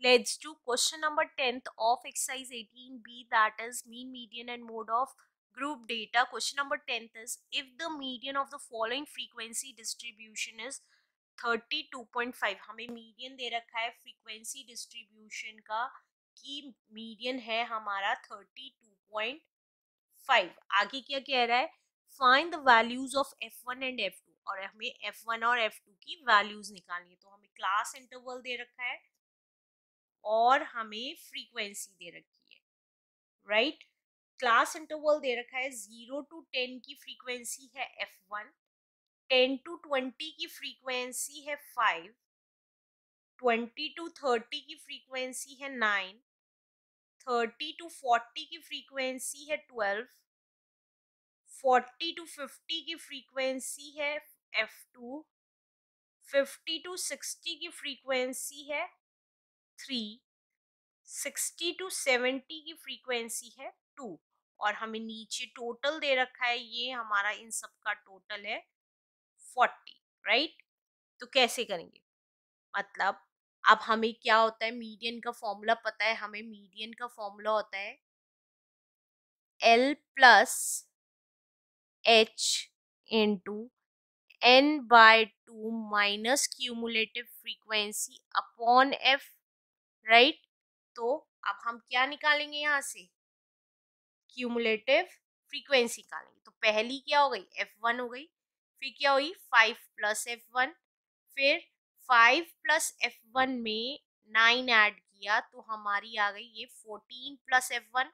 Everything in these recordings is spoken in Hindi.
Let's do question number 10th of exercise 18b that is mean, median and mode of group data. Question number 10th is if the median of the following frequency distribution is 32.5 हमें मीडियन दे रखा है फ्रीक्वेंसी डिस्ट्रीब्यूशन का कि मीडियन है हमारा 32.5 आगे क्या कह रहा है find the values of f1 and f2 और हमें f1 और f2 की वैल्यूज़ निकालनी है तो हमें क्लास इंटरवल दे रखा है और हमें फ्रीक्वेंसी दे रखी है राइट क्लास इंटरवल दे रखा है ज़ीरो टू टेन की फ्रीक्वेंसी है F one ten to twenty की फ्रीक्वेंसी है फाइव ट्वेंटी टू थर्टी की फ्रीक्वेंसी है नाइन थर्टी टू फोर्टी की फ्रीक्वेंसी है ट्वेल्व फोर्टी टू फिफ्टी की फ्रीक्वेंसी है F two fifty to sixty की फ्रीक्वेंसी है थ्री सिक्सटी टू सेवेंटी की फ्रीक्वेंसी है टू और हमें नीचे टोटल दे रखा है, ये हमारा इन सब का टोटल है फोर्टी राइट तो कैसे करेंगे? मतलब अब हमें क्या होता है? मीडियन का फॉर्मूला पता है, हमें मीडियन का फॉर्मूला होता है L plus H into N by two minus cumulative frequency upon F right? तो अब हम क्या निकालेंगे यहाँ से? क्यूमुलेटिव फ्रीक्वेंसी निकालेंगे। तो पहली क्या हो गई? एफ़ वन हो गई। फिर क्या हुई? फाइव प्लस एफ़ वन फिर फाइव प्लस एफ़ वन में नाइन ऐड किया तो हमारी आ गई ये फोर्टीन प्लस एफ़ वन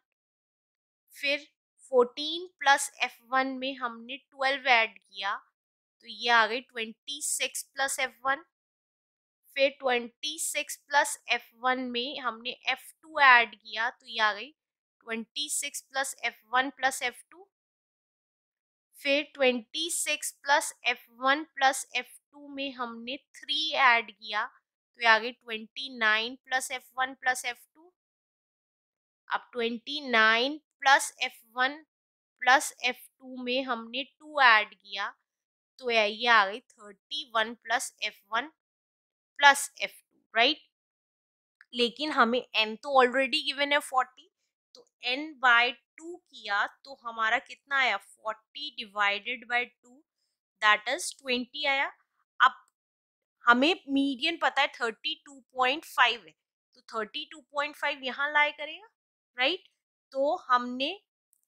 फिर फोर्टीन प्लस एफ़ वन में हमने ट्वेल्व ऐड किया तो ये आ गई twenty six plus F one फिर twenty six plus F one में हमने एफ़ टू ऐड किया तो ये आ गई twenty six plus F one plus F two फिर twenty six plus F one plus F two में हमने थ्री ऐड किया तो ये आ गई twenty nine plus F one plus F two अब twenty nine plus F one plus F two में हमने टू ऐड किया तो ये आ गई thirty one plus F one plus F two right लेकिन हमें एन तो ऑलरेडी गिवन है फोर्टी तो एन बाय टू किया तो हमारा कितना आया? Forty divided by two that is twenty आया। अब हमें मीडियन पता है थर्टी टू पॉइंट फाइव है तो थर्टी टू पॉइंट फाइव यहाँ लाए करेगा राइट तो हमने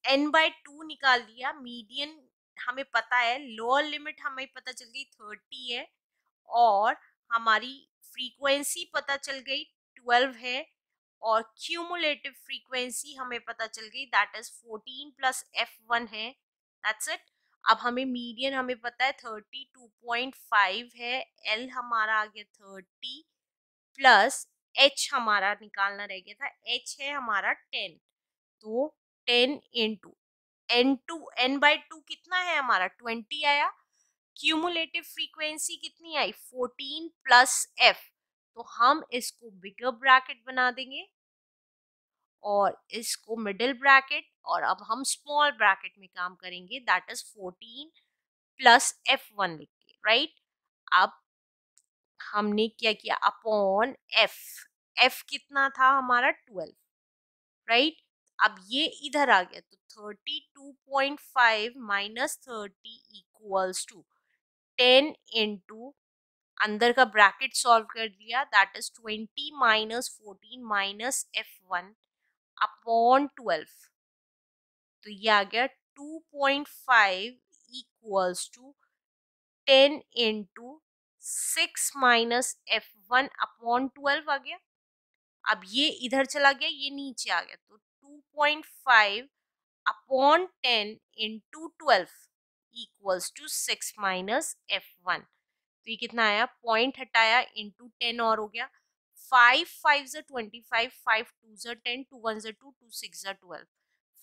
एन बाय टू निकाल दिया मीडियन हमें पता है लोअर लिमिट हमें पता चल गई थर्टी है, और हमारी फ्रीक्वेंसी पता चल गई ट्वेल्व है और क्यूमुलेटिव फ्रीक्वेंसी हमें पता चल गई that is fourteen plus F one है। दैट्स इट अब हमें मीडियन हमें पता है थर्टी टू पॉइंट फाइव है। एल हमारा आ गया थर्टी प्लस एच हमारा निकालना रह गया था। एच है हमारा टेन तो ten into n two n by two कितना है हमारा? ट्वेंटी आया। क्यूमुलेटिव फ्रीक्वेंसी कितनी आई? 14 प्लस एफ़ तो हम इसको बिगर ब्रैकेट बना देंगे और इसको मिडिल ब्रैकेट और अब हम स्मॉल ब्रैकेट में काम करेंगे that is 14 plus f one लिख के राइट अब हमने क्या किया? अपॉन एफ़ एफ़ कितना था हमारा? 12 राइट right? अब ये इधर आ गया तो 32.5 minus thirty equals to ten into अंदर का ब्रैकेट सॉल्व कर दिया that is twenty minus fourteen minus f one upon twelve तो ये आ गया two point five equals to ten into six minus f one upon twelve आ गया। अब ये इधर चला गया, ये नीचे आ गया तो two point five upon ten into twelve equals to six minus f one तो ये कितना आया? पॉइंट हटाया इंटू टेन और हो गया। Five fives twenty five five twos ten two ones two two sixes twelve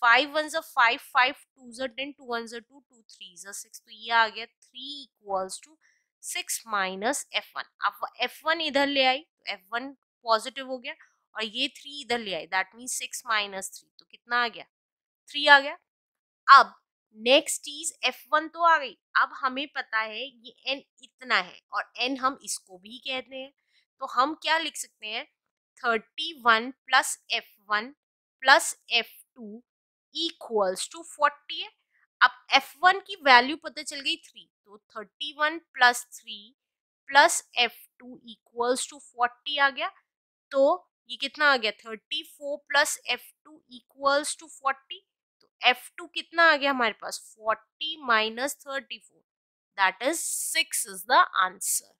five ones five five twos ten two ones two two threes six तो ये आ गया three equals to six minus f one अब एफ़ वन इधर ले आई तो एफ़ वन पॉजिटिव हो गया और ये थ्री इधर ले आई that mean six minus three तो कितना आ गया? थ्री आ गया। अब नेक्स्ट चीज़ एफ़ वन तो आ गई। अब हमें पता है ये एन इतना है और एन हम इसको भी कहते हैं। तो हम क्या लिख सकते हैं? Thirty one plus f one plus f two equals to forty है। अब एफ़ वन की वैल्यू पता चल गई थ्री तो thirty one plus three plus f two equals to forty आ गया। तो ये कितना आ गया? Thirty four plus f two equals to forty f two कितना आ गया हमारे पास? Forty minus thirty four that is six is the answer